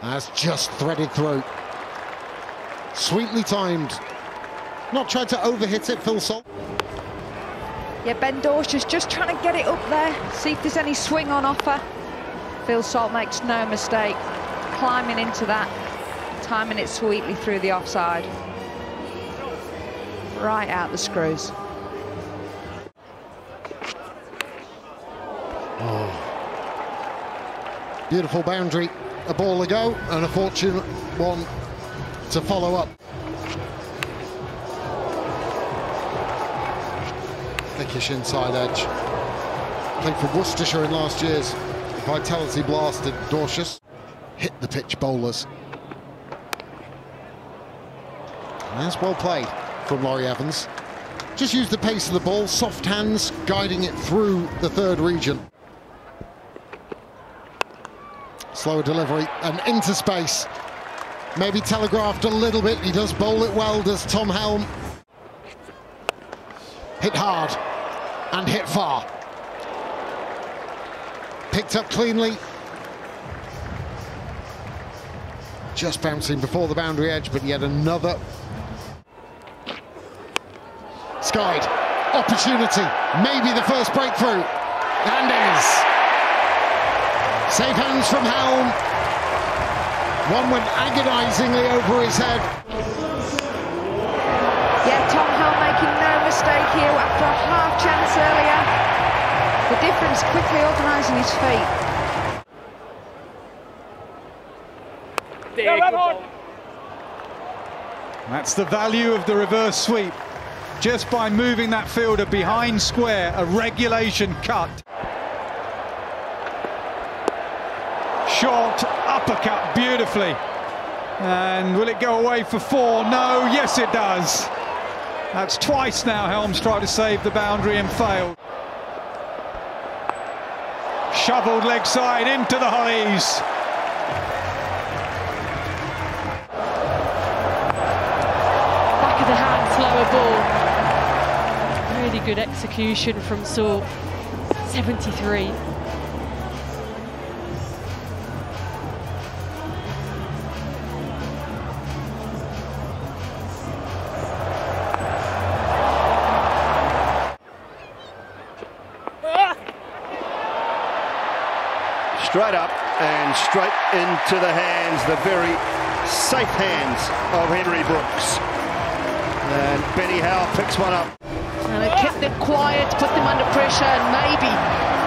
Has just threaded through. Sweetly timed. Not tried to overhit it, Phil Salt. Yeah, Ben Dwarshuis just trying to get it up there, see if there's any swing on offer. Phil Salt makes no mistake, climbing into that, timing it sweetly through the offside. Right out the screws. Oh. Beautiful boundary, a ball to go, and a fortunate one to follow up. Thickish inside edge. Played for Worcestershire in last year's Vitality Blast Blasted Dwarshuis. Hit the pitch bowlers. that's well played from Laurie Evans. Just use the pace of the ball, soft hands, guiding it through the third region. Slower delivery and into space. Maybe telegraphed a little bit. He does bowl it well, does Tom Helm. Hit hard and hit far. Picked up cleanly. Just bouncing before the boundary edge, but yet another skied. Opportunity, maybe the first breakthrough. And is. Safe hands from Helm. One went agonisingly over his head. Yeah, Tom Helm making no mistake here after a half chance earlier. The difference quickly organising his feet. That's the value of the reverse sweep just by moving that fielder behind square, a regulation cut. Short uppercut beautifully. And will it go away for four? No, yes it does. That's twice now Helms tried to save the boundary and failed. Shoveled leg side into the Hollies. Back of the hand, slower ball really good execution from Saul. 73. Straight up and straight into the hands, the very safe hands of Henry Brookes. And Benny Howell picks one up. And it kept them quiet, put them under pressure, and maybe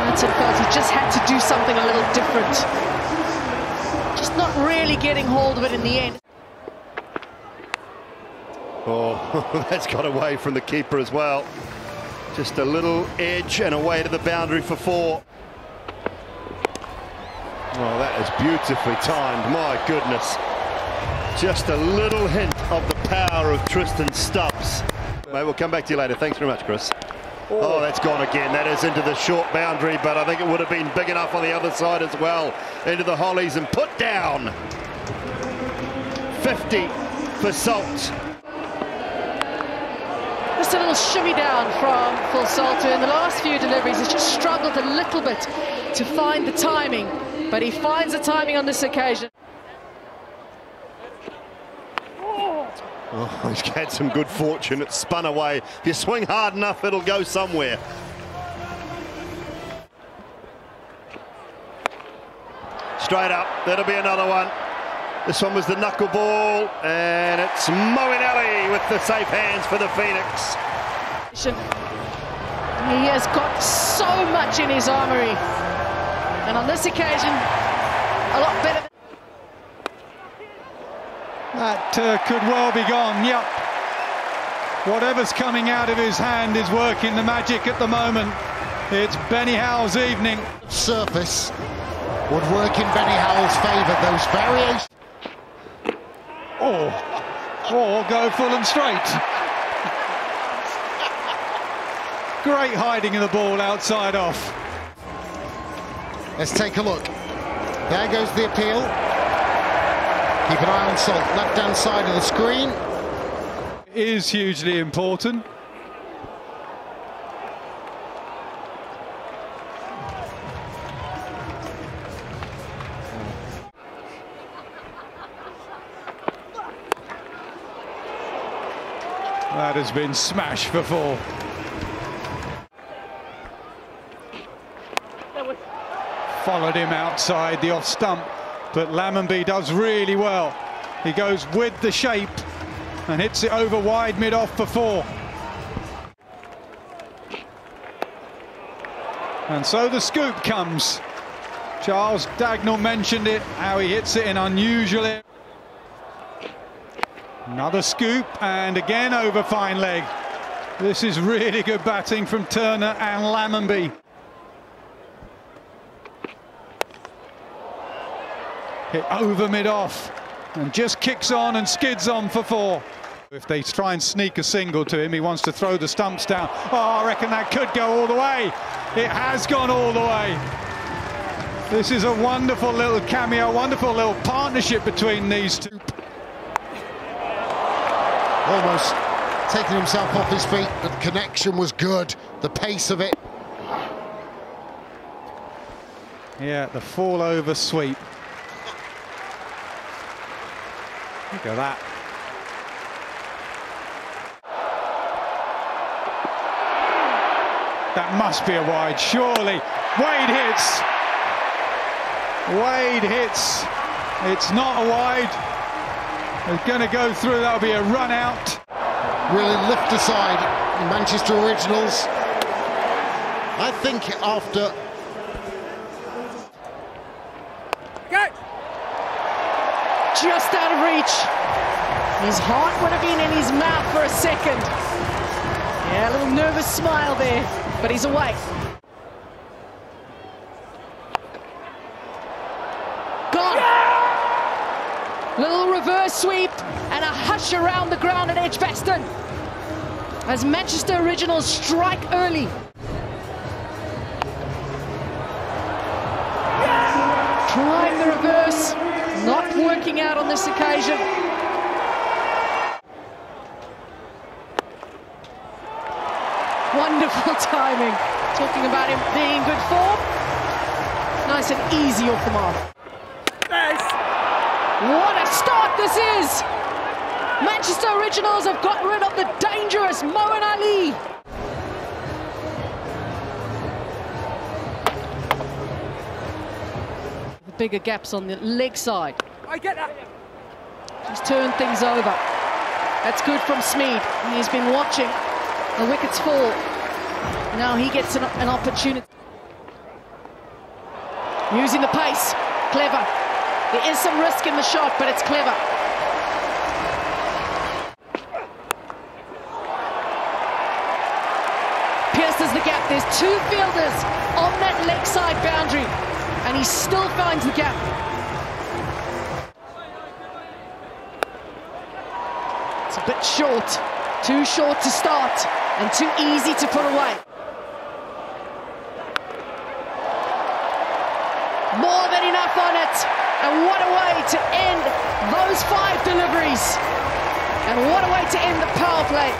Martin felt he just had to do something a little different. Just not really getting hold of it in the end. Oh, that's got away from the keeper as well. Just a little edge and away to the boundary for four. Oh, that is beautifully timed, my goodness. Just a little hint of the power of Tristan Stubbs. Mate, we'll come back to you later. Thanks very much, Chris. Oh. oh, that's gone again. That is into the short boundary, but I think it would have been big enough on the other side as well. Into the Hollies and put down. 50 for Salt. Just a little shimmy down from Full Salter. In the last few deliveries, he's just struggled a little bit to find the timing, but he finds the timing on this occasion. Oh, he's had some good fortune. It's spun away. If you swing hard enough, it'll go somewhere. Straight up. That'll be another one. This one was the knuckleball, and it's Moeen with the safe hands for the Phoenix. He has got so much in his armoury. And on this occasion, a lot better. That uh, could well be gone, yep. Whatever's coming out of his hand is working the magic at the moment. It's Benny Howell's evening. Surface would work in Benny Howell's favour, those variations. Oh, or go full and straight. Great hiding of the ball outside off. Let's take a look. There goes the appeal. Keep an eye on Salt, left-hand side of the screen. It is hugely important. That has been smashed before. Followed him outside the off stump, but Lammonby does really well. He goes with the shape and hits it over wide mid off for four. And so the scoop comes. Charles Dagnall mentioned it, how he hits it in unusual. Another scoop and again over fine leg. This is really good batting from Turner and Lammonby. Hit over mid off and just kicks on and skids on for four. If they try and sneak a single to him, he wants to throw the stumps down. Oh, I reckon that could go all the way. It has gone all the way. This is a wonderful little cameo, wonderful little partnership between these two. Almost taking himself off his feet, but the connection was good. The pace of it. Yeah, the fall over sweep. Look at that. That must be a wide, surely. Wade hits. Wade hits. It's not a wide. They're going to go through. That'll be a run out. Really lift aside the Manchester Originals. I think after Just out of reach. His heart would have been in his mouth for a second. Yeah, a little nervous smile there, but he's away. Gone. Little reverse sweep and a hush around the ground at Edgbaston. As Manchester Originals strike early. Trying the reverse, out on this occasion. Wonderful timing. Talking about him being in good form. Nice and easy off the mark. Nice. What a start this is! Manchester Originals have got rid of the dangerous Moeen Ali. The bigger gaps on the leg side. I get that. He's turned things over. That's good from Smeed. He's been watching the wickets fall. Now he gets an, an opportunity. Using the pace. Clever. There is some risk in the shot, but it's clever. Pierces the gap. There's two fielders on that leg side boundary, and he still finds the gap. It's a bit short. Too short to start, and too easy to put away. More than enough on it. And what a way to end those five deliveries. And what a way to end the power play.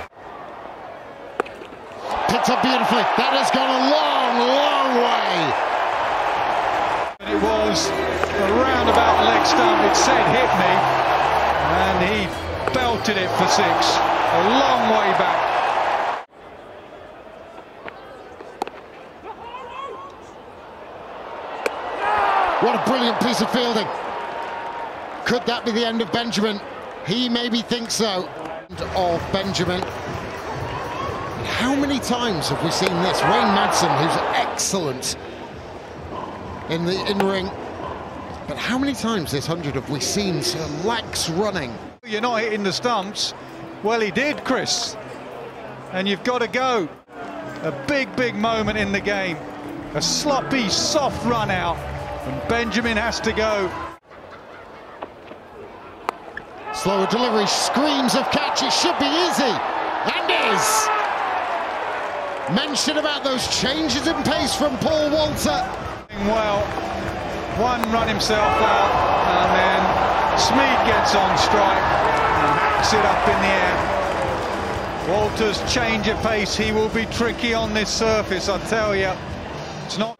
picked up beautifully. That has gone a long, long way. And it was around about leg stump. It said hit me. And he belted it for six. A long way back. What a brilliant piece of fielding. Could that be the end of Benjamin? He maybe thinks so. Of Benjamin. How many times have we seen this? Wayne Madsen, who's excellent in the in ring. But how many times this hundred have we seen Sir Lax running? You're not hitting the stumps. Well, he did, Chris. And you've got to go. A big, big moment in the game. A sloppy, soft run out. And Benjamin has to go. Slower delivery, screams of catch. It should be easy. And is. Mention about those changes in pace from Paul Walter. Well, one run himself out, and then Smeed gets on strike and hacks it up in the air. Walter's change of pace, he will be tricky on this surface, I tell you. It's not.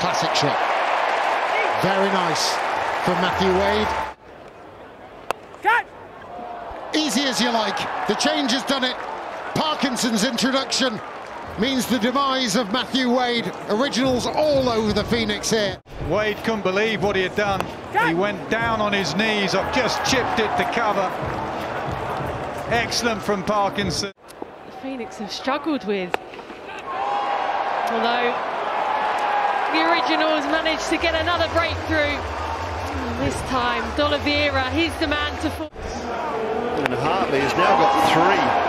Classic shot. Very nice from Matthew Wade. Cut. Easy as you like. The change has done it. Parkinson's introduction means the demise of Matthew Wade. Originals all over the Phoenix here. Wade couldn't believe what he had done. He went down on his knees. I've just chipped it to cover. Excellent from Parkinson. The Phoenix have struggled with. Although the Originals managed to get another breakthrough. This time, D'Oliveira, he's the man to fall. And Hartley has now got three.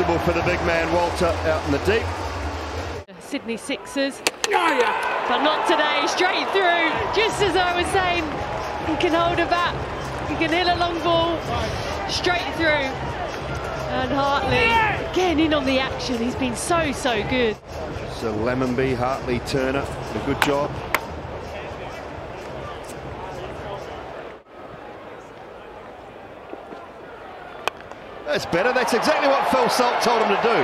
Comfortable for the big man, Walter, out in the deep. Sydney Sixers. Oh, yeah. But not today, straight through. Just as I was saying, he can hold a bat, he can hit a long ball, straight through. And Hartley, again in on the action, he's been so, so good. So Lammonby, Hartley, Turner, a good job. That's better. That's exactly what Phil Salt told him to do.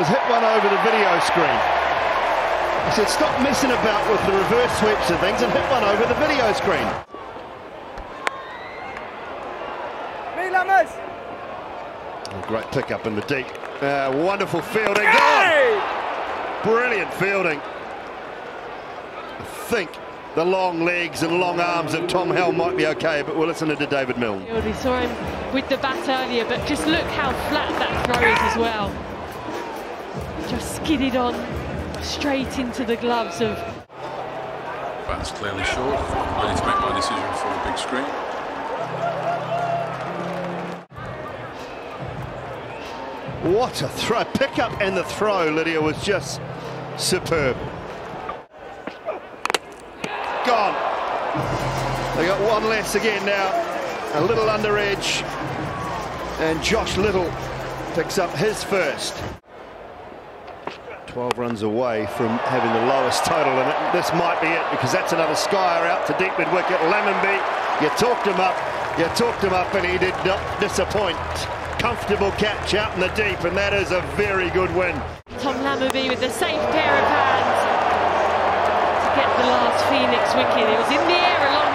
Was hit one over the video screen. He said, stop messing about with the reverse sweeps and things and hit one over the video screen. A great pickup in the deep. Uh, wonderful fielding. Gone! Brilliant fielding. I think the long legs and long arms of Tom Helm might be okay, but we'll listen to David Milne. We saw him with the bat earlier, but just look how flat that throw is as well. Just skidded on straight into the gloves of Bat's clearly short. I'm ready to make my decision for the big screen. What a throw. Pick up and the throw, Lydia, was just superb. Gone. They got one less again now. A little under edge. And Josh Little picks up his first. 12 runs away from having the lowest total, and it, this might be it because that's another Skyer out to deep mid wicket. Lammonby, you talked him up, you talked him up, and he did not disappoint. Comfortable catch out in the deep, and that is a very good win. Tom Lammonby with a safe pair of hands to get the last Phoenix wicket. It was in the air along